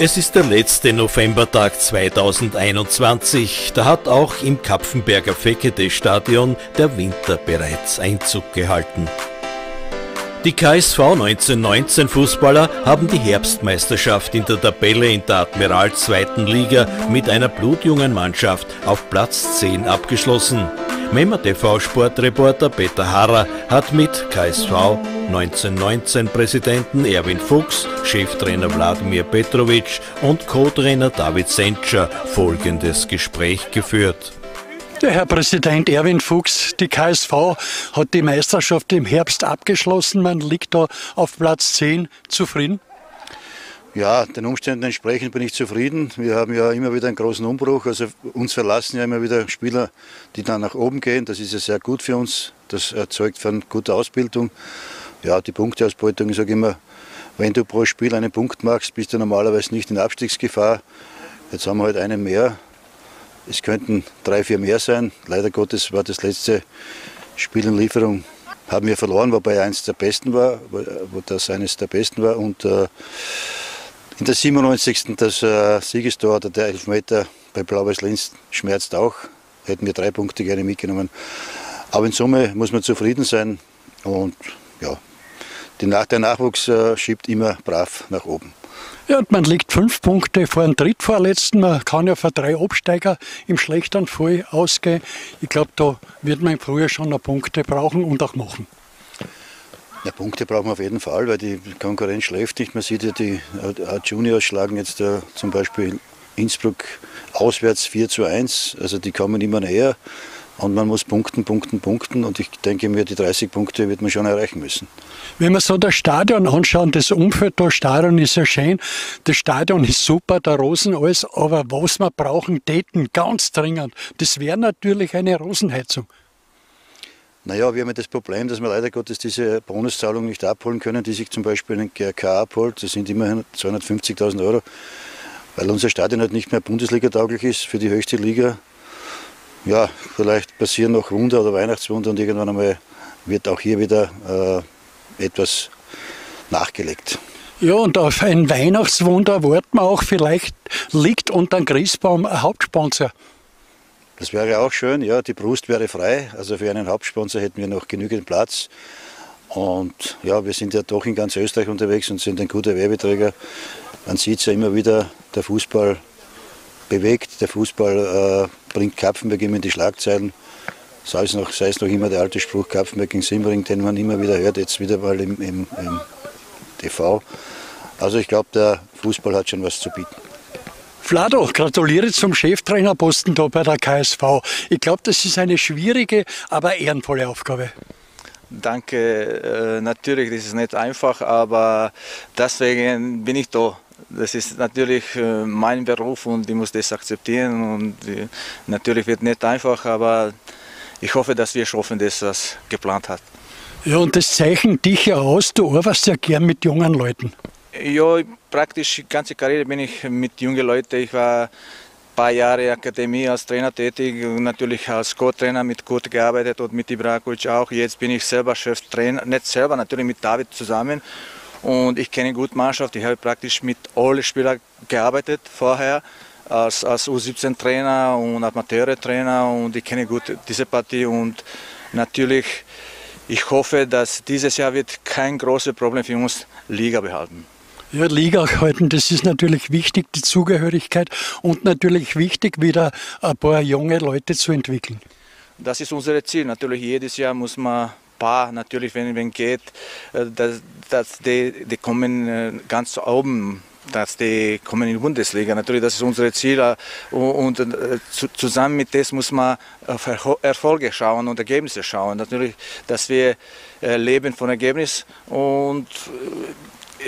Es ist der letzte Novembertag 2021. Da hat auch im Kapfenberger Fekete-Stadion der Winter bereits Einzug gehalten. Die KSV 1919 Fußballer haben die Herbstmeisterschaft in der Tabelle in der Admiral zweiten Liga mit einer blutjungen Mannschaft auf Platz 10 abgeschlossen. Memmer TV Sportreporter Peter Harrer hat mit KSV 1919 Präsidenten Erwin Fuchs, Cheftrainer Wladimir Petrovic und Co-Trainer David Sentscher folgendes Gespräch geführt. Der Herr Präsident Erwin Fuchs, die KSV hat die Meisterschaft im Herbst abgeschlossen. Man liegt da auf Platz 10 zufrieden. Ja, den Umständen entsprechend bin ich zufrieden. Wir haben ja immer wieder einen großen Umbruch. Also uns verlassen ja immer wieder Spieler, die dann nach oben gehen. Das ist ja sehr gut für uns. Das erzeugt für eine gute Ausbildung. Ja, die Punkteausbeutung, ich sage immer, wenn du pro Spiel einen Punkt machst, bist du normalerweise nicht in Abstiegsgefahr. Jetzt haben wir halt einen mehr. Es könnten drei, vier mehr sein. Leider Gottes war das letzte Spiel in Lieferung haben wir verloren, wobei eines der besten war, wo das eines der besten war. Und äh, in der 97. das äh, Siegestor oder der Elfmeter bei Blau-Weiß Linz schmerzt auch. Hätten wir drei Punkte gerne mitgenommen. Aber in Summe muss man zufrieden sein. Und ja, der Nachwuchs äh, schiebt immer brav nach oben. Ja, und man liegt fünf Punkte vor dem Drittvorletzten. Man kann ja für drei Absteiger im schlechteren Fall ausgehen. Ich glaube, da wird man im Frühjahr schon noch Punkte brauchen und auch machen. Ja, Punkte brauchen wir auf jeden Fall, weil die Konkurrenz schläft nicht. Man sieht ja, die Juniors schlagen jetzt uh, zum Beispiel Innsbruck auswärts 4 zu 1. Also die kommen immer näher. Und man muss punkten, punkten, punkten. Und ich denke mir, die 30 Punkte wird man schon erreichen müssen. Wenn wir so das Stadion anschauen, das Umfeld das Stadion ist ja schön. Das Stadion ist super, der Rosen alles. Aber was wir brauchen, täten ganz dringend, das wäre natürlich eine Rosenheizung. Naja, wir haben ja das Problem, dass wir leider Gottes diese Bonuszahlung nicht abholen können, die sich zum Beispiel ein GRK abholt. Das sind immerhin 250.000 Euro, weil unser Stadion halt nicht mehr Bundesliga-tauglich ist für die höchste Liga ja, vielleicht passieren noch Wunder oder Weihnachtswunder und irgendwann einmal wird auch hier wieder äh, etwas nachgelegt. Ja, und auf ein Weihnachtswunder warten wir auch, vielleicht liegt unter dem Christbaum ein Hauptsponsor. Das wäre auch schön, ja, die Brust wäre frei. Also für einen Hauptsponsor hätten wir noch genügend Platz. Und ja, wir sind ja doch in ganz Österreich unterwegs und sind ein guter Werbeträger. Man sieht es ja immer wieder, der Fußball bewegt. Der Fußball äh, bringt Kapfenberg immer in die Schlagzeilen. Sei es, noch, sei es noch immer der alte Spruch Kapfenberg gegen Simmering, den man immer wieder hört, jetzt wieder mal im, im, im TV. Also ich glaube, der Fußball hat schon was zu bieten. Vlado, gratuliere zum Cheftrainerposten da bei der KSV. Ich glaube, das ist eine schwierige, aber ehrenvolle Aufgabe. Danke, äh, natürlich, das ist nicht einfach, aber deswegen bin ich da das ist natürlich äh, mein Beruf und ich muss das akzeptieren und äh, natürlich wird nicht einfach, aber ich hoffe, dass wir schaffen, das, was geplant hat. Ja, und das zeichnet dich ja aus, du arbeitest ja gern mit jungen Leuten. Ja, praktisch die ganze Karriere bin ich mit jungen Leuten. Ich war ein paar Jahre Akademie als Trainer tätig und natürlich als Co-Trainer mit Kurt gearbeitet und mit Ibrakovic auch. Jetzt bin ich selber Cheftrainer, nicht selber, natürlich mit David zusammen und ich kenne gut Mannschaft. Ich habe praktisch mit allen Spielern gearbeitet vorher als, als U17-Trainer und Amateure-Trainer und ich kenne gut diese Partie und natürlich ich hoffe, dass dieses Jahr wird kein großes Problem für uns Liga behalten. Ja, Liga halten, das ist natürlich wichtig, die Zugehörigkeit und natürlich wichtig, wieder ein paar junge Leute zu entwickeln. Das ist unser Ziel. Natürlich jedes Jahr muss man paar natürlich, wenn es geht, äh, dass, dass die, die kommen äh, ganz oben dass die kommen in die Bundesliga. Natürlich, das ist unser Ziel äh, und, und zusammen mit dem muss man auf Erfolge schauen und Ergebnisse schauen. Natürlich, dass wir leben von Ergebnis und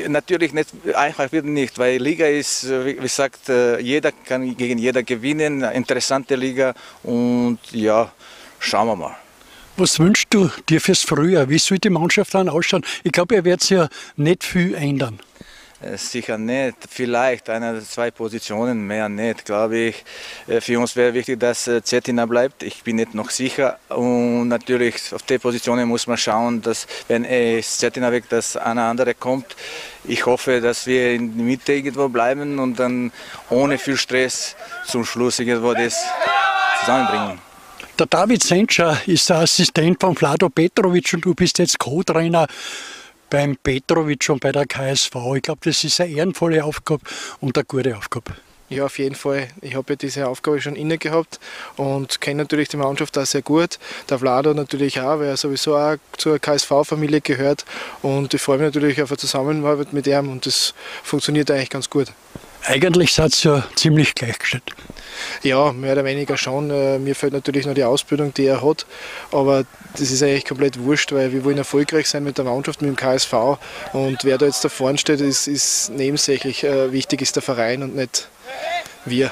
natürlich nicht einfach wird nicht, weil Liga ist, wie gesagt, jeder kann gegen jeder gewinnen, interessante Liga und ja, schauen wir mal. Was wünschst du dir fürs Frühjahr? Wie soll die Mannschaft dann ausschauen? Ich glaube, ihr werdet ja nicht viel ändern. Äh, sicher nicht. Vielleicht eine, zwei Positionen mehr nicht, glaube ich. Äh, für uns wäre wichtig, dass äh, Zetina bleibt. Ich bin nicht noch sicher. Und natürlich auf die Positionen muss man schauen, dass wenn Zetina weg, dass eine andere kommt. Ich hoffe, dass wir in der Mitte irgendwo bleiben und dann ohne viel Stress zum Schluss irgendwo das zusammenbringen. Der David Senscher ist der Assistent von Vlado Petrovic und du bist jetzt Co-Trainer beim Petrovic und bei der KSV. Ich glaube, das ist eine ehrenvolle Aufgabe und eine gute Aufgabe. Ja, auf jeden Fall. Ich habe ja diese Aufgabe schon inne gehabt und kenne natürlich die Mannschaft auch sehr gut. Der Vlado natürlich auch, weil er sowieso auch zur KSV-Familie gehört. Und ich freue mich natürlich auf eine Zusammenarbeit mit ihm und das funktioniert eigentlich ganz gut. Eigentlich seid ihr ja ziemlich gleichgestellt. Ja, mehr oder weniger schon. Äh, mir fehlt natürlich noch die Ausbildung, die er hat. Aber das ist eigentlich komplett wurscht, weil wir wollen erfolgreich sein mit der Mannschaft, mit dem KSV. Und wer da jetzt da vorne steht, ist, ist nebensächlich. Äh, wichtig ist der Verein und nicht wir.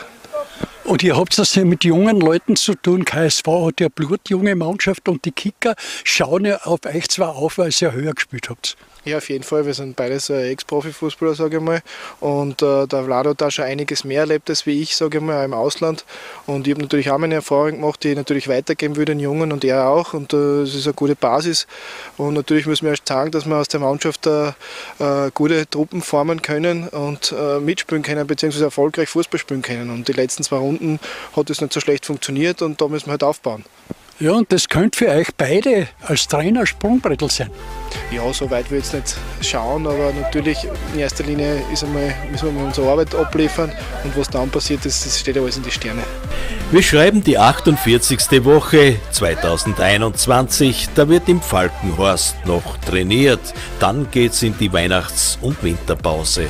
Und ihr habt das ja mit jungen Leuten zu tun. KSV hat ja blutjunge Mannschaft und die Kicker schauen ja auf euch zwar auf, weil ihr ja höher gespielt habt. Ja, auf jeden Fall. Wir sind beides äh, Ex-Profi-Fußballer, sage ich mal. Und äh, der Vlado hat da schon einiges mehr erlebt als wie ich, sage ich mal, im Ausland. Und ich habe natürlich auch meine Erfahrungen gemacht, die ich natürlich weitergeben würde den Jungen und er auch. Und äh, es ist eine gute Basis. Und natürlich müssen wir erst sagen, dass wir aus der Mannschaft äh, äh gute Truppen formen können und äh, mitspielen können, beziehungsweise erfolgreich Fußball spielen können. Und die letzten zwei Runden hat es nicht so schlecht funktioniert und da müssen wir halt aufbauen. Ja, und das könnte für euch beide als Trainer Sprungbrettel sein. Ja, so weit will ich jetzt nicht schauen, aber natürlich in erster Linie ist einmal, müssen wir mal unsere Arbeit abliefern und was dann passiert, das, das steht alles in die Sterne. Wir schreiben die 48. Woche 2021, da wird im Falkenhorst noch trainiert, dann geht's in die Weihnachts- und Winterpause.